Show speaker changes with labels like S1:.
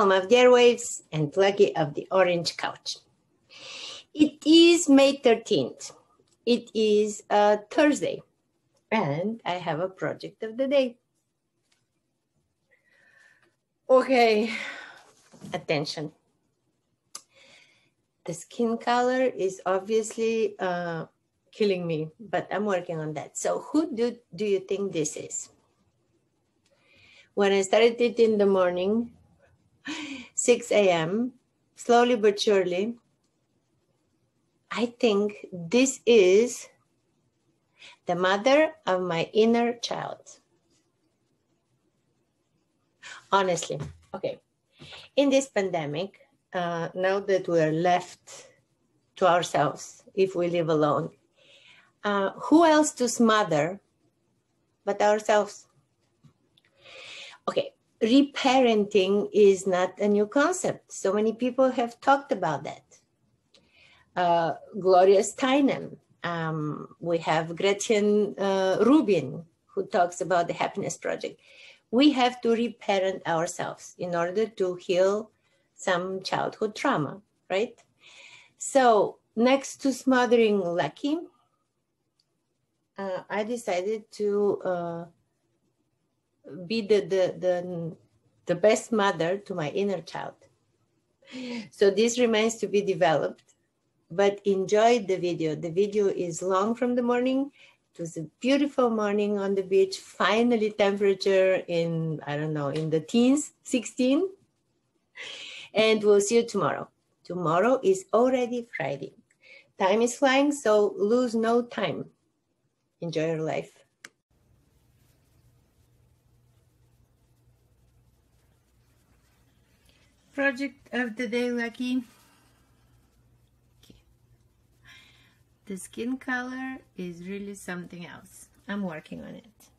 S1: Of the airwaves and Lucky of the orange couch. It is May 13th. It is a Thursday and I have a project of the day. Okay, attention. The skin color is obviously uh, killing me, but I'm working on that. So who do, do you think this is? When I started it in the morning, 6 a.m., slowly but surely, I think this is the mother of my inner child. Honestly, okay. In this pandemic, uh, now that we're left to ourselves, if we live alone, uh, who else to smother but ourselves? Reparenting is not a new concept. So many people have talked about that. Uh, Gloria Steinem, um, we have Gretchen uh, Rubin, who talks about the Happiness Project. We have to reparent ourselves in order to heal some childhood trauma, right? So next to smothering Lucky, uh, I decided to uh, be the, the, the, the best mother to my inner child. So this remains to be developed, but enjoy the video. The video is long from the morning. It was a beautiful morning on the beach. Finally temperature in, I don't know, in the teens, 16. And we'll see you tomorrow. Tomorrow is already Friday. Time is flying, so lose no time. Enjoy your life. Project of the day, Lucky. Okay. The skin color is really something else. I'm working on it.